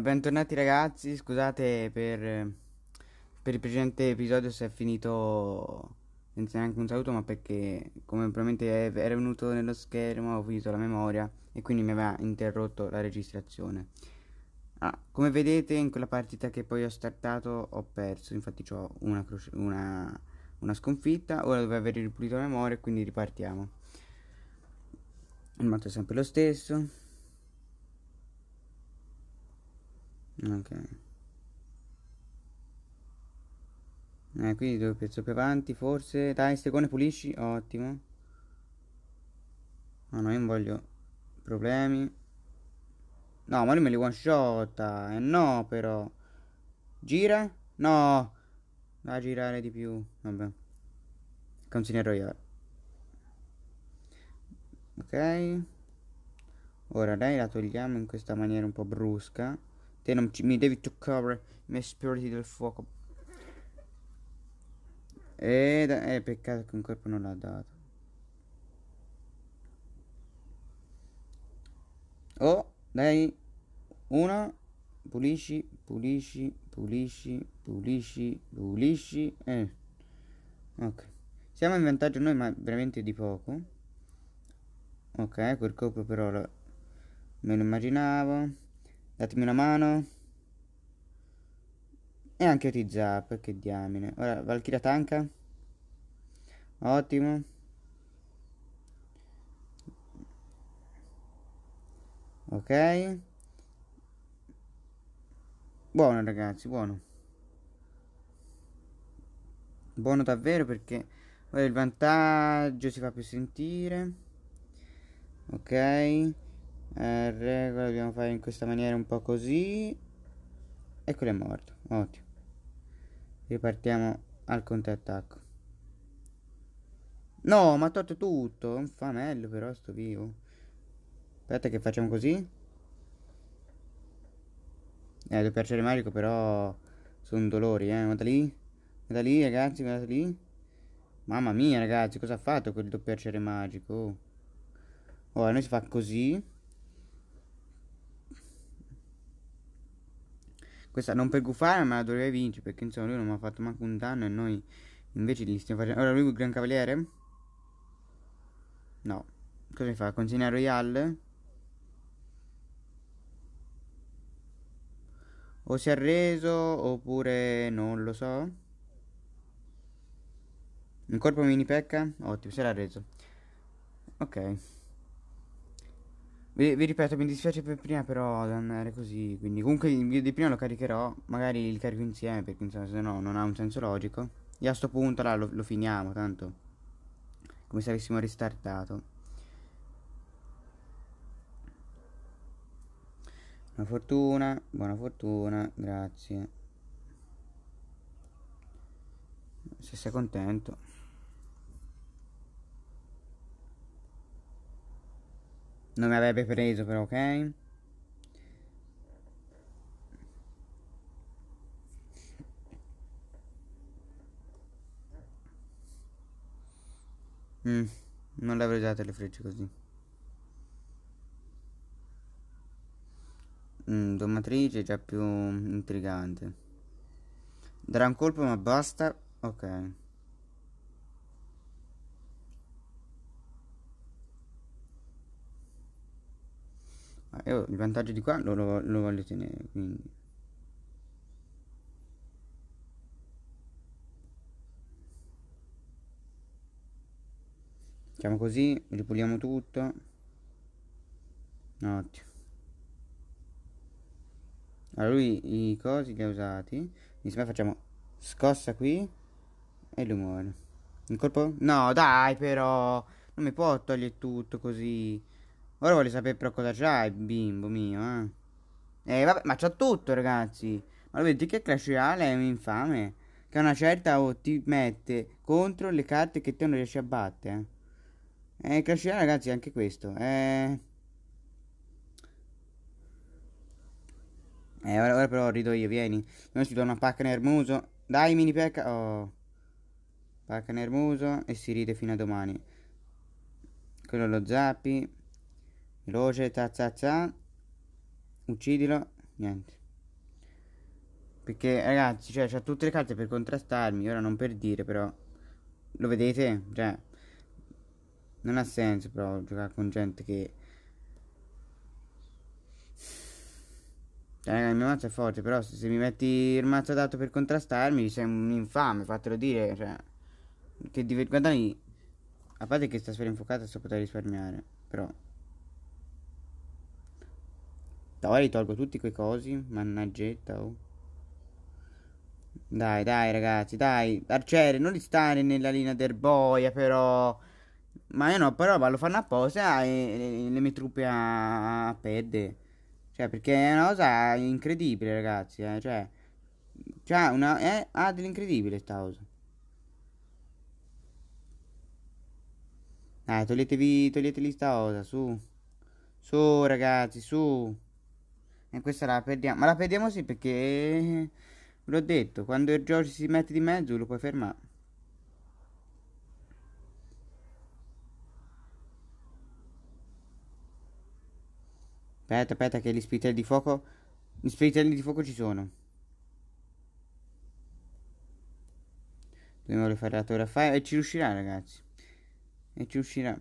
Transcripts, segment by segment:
Bentornati ragazzi, scusate per, per il precedente episodio se è finito senza neanche un saluto, ma perché come probabilmente era venuto nello schermo ho finito la memoria e quindi mi aveva interrotto la registrazione. Ah, come vedete in quella partita che poi ho startato ho perso, infatti ho una, una, una sconfitta, ora dovrei aver ripulito la memoria quindi ripartiamo. Il matto è sempre lo stesso. Ok. Eh, quindi due pezzo più avanti, forse. Dai, stegone pulisci. Ottimo. No, no, io non voglio problemi. No, ma lui me li one shotta. Eh no, però. Gira? No. Da girare di più. Vabbè. Consiglio royale. Ok. Ora lei la togliamo in questa maniera un po' brusca. Te non mi devi toccare i miei spiriti del fuoco. E eh, peccato che un corpo non l'ha dato. Oh, dai. Uno. Pulisci, pulisci, pulisci, pulisci, pulisci. Eh. Ok. Siamo in vantaggio noi, ma veramente di poco. Ok, quel colpo però lo, me lo immaginavo. Datemi una mano. E anche T-Zap, che diamine. Ora, Valkyria tanca. Ottimo. Ok. Buono ragazzi, buono. Buono davvero perché ora il vantaggio si fa più sentire. Ok eh, regola dobbiamo fare in questa maniera un po' così. E quello è morto. Ottimo. Ripartiamo al contrattacco no ma ha tolto tutto. Un famello però sto vivo. Aspetta che facciamo così. Eh doppio arciere magico però sono dolori eh. Guarda lì. Guarda lì ragazzi guarda lì. Mamma mia ragazzi cosa ha fatto quel doppio arciere magico ora noi si fa così Questa non per gufare, ma la dovrebbe vincere. Perché insomma lui non mi ha fatto manco un danno e noi invece gli stiamo facendo. Ora lui il Gran Cavaliere? No. Cosa mi fa? Consegna Royale? O si è arreso oppure non lo so. Un corpo mini pecca? Ottimo, si era arreso. Ok. Vi, vi, ripeto, mi dispiace per prima, però devo andare così. Quindi, comunque, il video di prima lo caricherò. Magari li carico insieme, perché insomma, se no non ha un senso logico. E a sto punto là lo, lo finiamo, tanto. Come se avessimo ristartato. Buona fortuna, buona fortuna, grazie. Se sei contento. Non mi avrebbe preso però, ok? Mm, non le avrei usate le frecce così. Mm, domatrice è già più intrigante. Darà un colpo ma basta. Ok. Io il vantaggio di qua lo, lo, lo voglio tenere, quindi... Facciamo così, ripuliamo tutto. Ottimo. Allora lui i cosi li ha usati. Insieme facciamo scossa qui e lui muore. Un colpo? No, dai però. Non mi può togliere tutto così. Ora voglio sapere però cosa c'hai, bimbo mio, eh. Eh, vabbè, ma c'ha tutto, ragazzi. Ma lo vedi che Clash Royale è un infame. Che una certa oh, ti mette contro le carte che te non riesci a battere. Eh, Clash Royale, ragazzi, è anche questo. Eh... Eh, ora, ora però rido io, vieni. Noi si do una pacca nermuso. Dai, mini pecca. Oh. Pacca nermuso e si ride fino a domani. Quello lo zappi. Veloce, ta ta ta. Uccidilo. Niente. Perché, ragazzi, cioè, c'ha tutte le carte per contrastarmi. Ora non per dire, però. Lo vedete? Cioè. Non ha senso, però, giocare con gente che. Cioè, il mio mazzo è forte, però se, se mi metti il mazzo adatto per contrastarmi, sei un infame, fatelo dire. Cioè. Che diver... Guardami. A parte che sta sfera infuocata sto poter risparmiare. Però. Ora tolgo tutti quei cosi. Mannaggetta, oh. Dai, dai, ragazzi, dai. Arciere, non li stare nella linea del boia, però. Ma io no, però lo fanno apposta e le, mie truppe a, a perde. Cioè, perché è una cosa incredibile, ragazzi. Eh. Cioè, cioè una, eh, ah, dell'incredibile sta cosa. Dai, toglietevi, toglietevi sta cosa, su. Su, ragazzi, su. E questa la perdiamo. Ma la perdiamo sì perché... L'ho detto, quando il George si mette di mezzo lo puoi fermare. Aspetta, aspetta che gli spiritelli di fuoco... Gli spiritelli di fuoco ci sono. Dobbiamo fare la torre a fare e ci riuscirà ragazzi. E ci uscirà.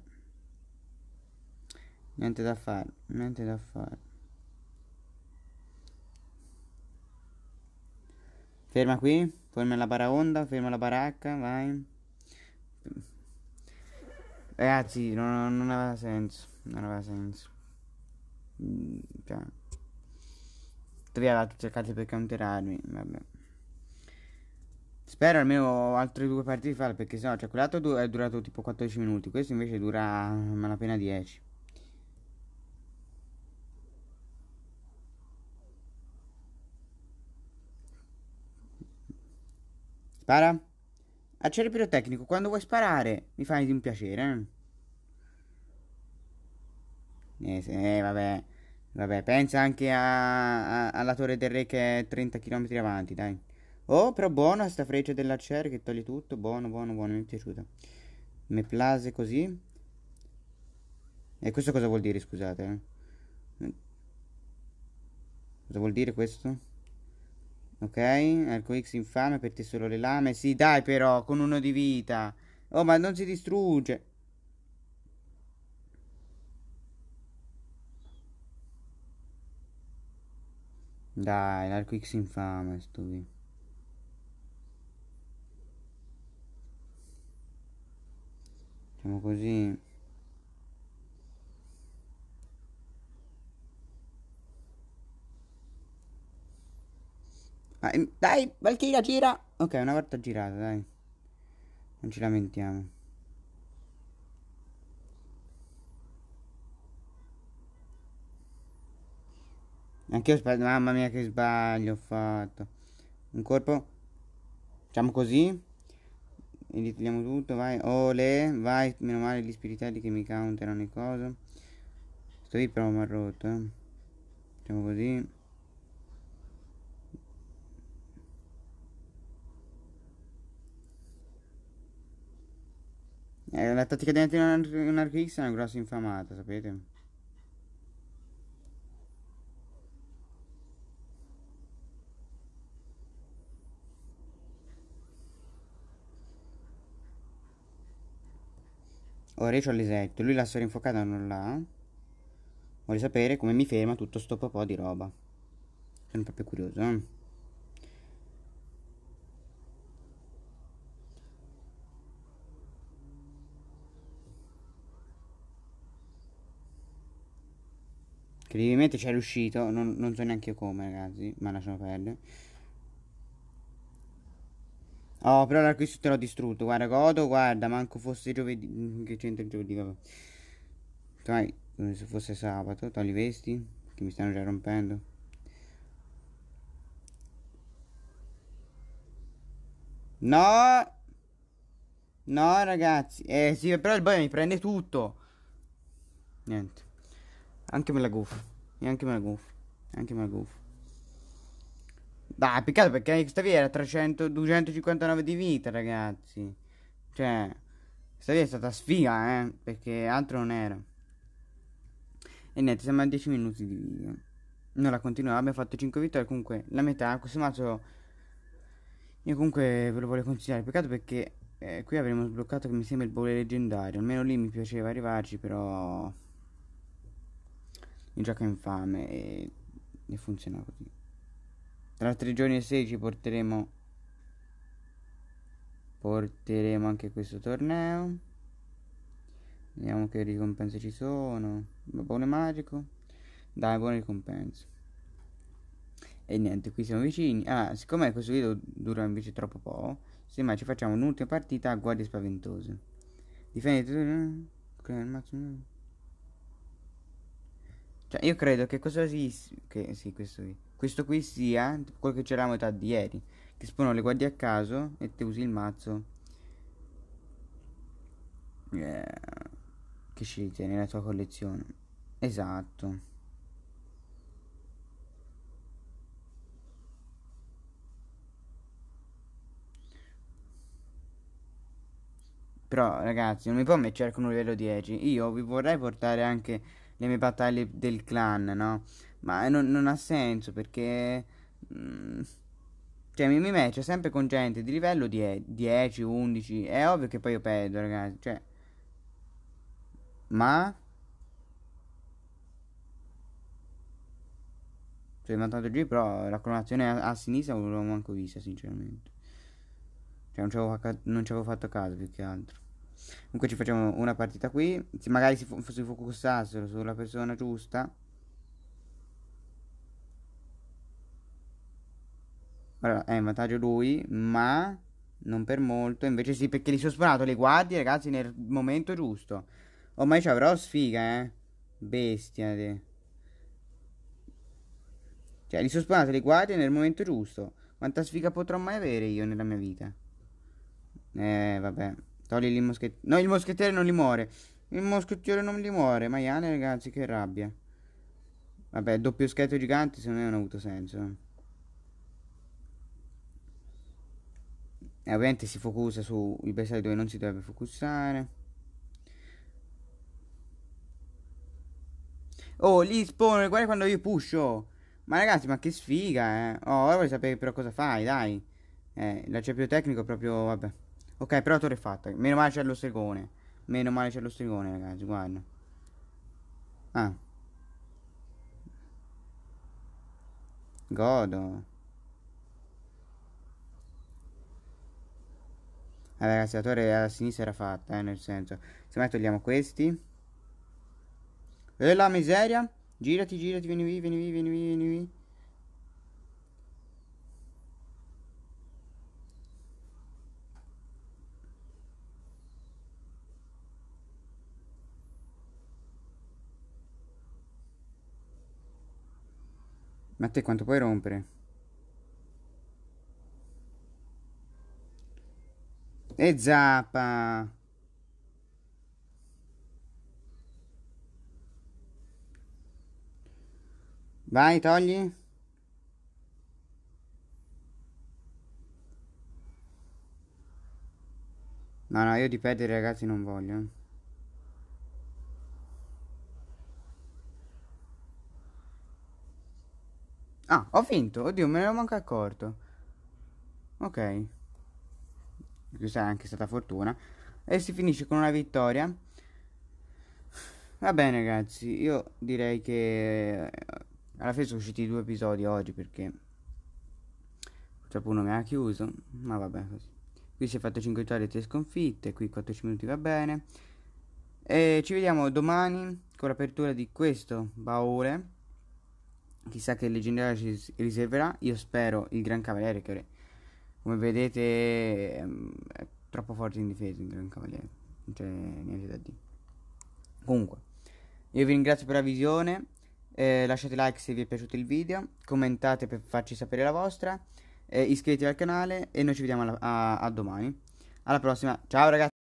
Niente da fare, niente da fare. Ferma qui, ferma la paraonda, ferma la baracca, vai. Ragazzi, non, non aveva senso, non aveva senso. Mm, cioè, le carte per counterarmi, vabbè. Spero almeno altre due partite farle perché sennò cioè quell'altro è durato tipo 14 minuti, questo invece dura malapena 10. Spara. Acciaio pirotecnico, quando vuoi sparare mi fai di un piacere. Eh, eh, eh vabbè. Vabbè, pensa anche a, a, alla torre del re che è 30 km avanti, dai. Oh, però buona sta freccia dell'arciere che toglie tutto. Buono, buono, buono, mi è piaciuta. Mi place così. E questo cosa vuol dire, scusate? Eh? Cosa vuol dire questo? Ok, arco X infame per te solo le lame. Sì, dai però, con uno di vita. Oh, ma non si distrugge. Dai, l'arco X infame, sto qui. Facciamo così. Dai, Valkyria, gira! Ok, una volta girata, dai. Non ci lamentiamo. Anche io sbaglio. Mamma mia che sbaglio ho fatto. Un colpo. Facciamo così. Editiamo tutto, vai. Ole, vai. Meno male gli spiritelli che mi counterano e cosa. Sto lì però mi ha rotto, eh. Facciamo così. Eh, la tattica di un archista è una grossa infamata, sapete? Ora io ho l'esetto, lui la storia infuocata non l'ha. Voglio sapere come mi ferma tutto sto po' di roba. Sono proprio curioso. Eh? Incredibilmente ci è riuscito, non, non so neanche come ragazzi, ma lasciamo perdere. Oh, però te l'ho distrutto. Guarda, godo, guarda, manco fosse giovedì. Mm, che c'entra il giovedì, vabbè. Dai, come se fosse sabato. Togli i vesti, che mi stanno già rompendo. No! No, ragazzi. Eh, sì, però il boia mi prende tutto. Niente. Anche me la guffa. E anche me la guffa. Anche me la guffa. Dai, peccato perché questa via era 300, 259 di vita, ragazzi. Cioè, questa via è stata sfiga, eh. Perché altro non era. E niente, siamo a 10 minuti di video. Non la continuiamo, abbiamo fatto 5 vittorie. Comunque, la metà, questo mazzo Io comunque ve lo voglio consigliare. Peccato perché eh, qui avremmo sbloccato che mi sembra il baule leggendario. Almeno lì mi piaceva arrivarci, però... Il gioco è infame e, e funziona così. Tra tre giorni e sei ci porteremo... Porteremo anche questo torneo. Vediamo che ricompense ci sono. Baule magico. Dai, buone ricompense. E niente, qui siamo vicini. Ah, siccome questo video dura invece troppo poco, semmai ci facciamo un'ultima partita a guardie spaventose. Difendete. Cioè, io credo che cosa si. Che, sì, questo qui. Questo qui sia quello che c'era a metà di ieri. Che spawnano le guardie a caso e te usi il mazzo. Yeah. Che scegli nella tua collezione. Esatto. Però ragazzi, non mi può mettere con un livello 10. Io vi vorrei portare anche le mie battaglie del clan, no? Ma non, non ha senso perché... Mm, cioè mi, mi metto sempre con gente di livello 10, 10, 11. È ovvio che poi io perdo, ragazzi. Cioè... Ma... Cioè il vantaggio G però la clonazione a, a sinistra non l'ho manco vista sinceramente. Cioè non ci avevo fatto caso più che altro. Comunque ci facciamo una partita qui. Se magari si, fo si focussassero sulla persona giusta. Allora, è in vantaggio lui, ma non per molto. Invece sì, perché li sono sparato le guardie, ragazzi, nel momento giusto. Ormai ci avrò sfiga, eh. Bestia. De. Cioè, li sono sparato le guardie nel momento giusto. Quanta sfiga potrò mai avere io nella mia vita? Eh, vabbè. Togli il moschettiere. No, il moschettiere non li muore. Il moschettiere non li muore. Maiane, ragazzi, che rabbia. Vabbè, doppio scheletro gigante, se non non ha avuto senso. E ovviamente si focusa sui bersagli dove non si dovrebbe focusare. Oh, lì spawn, guarda quando io pusho. Ma ragazzi, ma che sfiga, eh. Oh, ora vuoi sapere però cosa fai, dai. Eh, la cepio tecnico proprio, vabbè. Ok, però torre fatta. Meno male c'è lo stregone. Meno male c'è lo stregone, ragazzi, guarda. Ah. Godo. Ah, ragazzi, la torre a sinistra era fatta, eh, nel senso. Se mai togliamo questi. E la miseria. Girati, girati, vieni qui, vieni qui, vieni qui, vieni qui. Ma te quanto puoi rompere? E zappa! Vai, togli. No, no, io di perdere ragazzi non voglio. Ah, ho vinto. Oddio, me ne ero manco accorto. Ok. Questa è anche stata fortuna. E si finisce con una vittoria. Va bene, ragazzi. Io direi che eh, alla fine sono usciti due episodi oggi perché purtroppo uno mi ha chiuso. Ma vabbè, così. Qui si è fatto 5 vittorie e 3 sconfitte. Qui 14 minuti va bene. E ci vediamo domani con l'apertura di questo baule chissà che leggendario ci riserverà. Io spero il Gran Cavaliere che come vedete ehm, è troppo forte in difesa il Gran Cavaliere. Non c'è niente da dire. Comunque, io vi ringrazio per la visione. Eh, lasciate like se vi è piaciuto il video. Commentate per farci sapere la vostra. Eh, iscrivetevi al canale e noi ci vediamo alla, a, a domani. Alla prossima. Ciao ragazzi.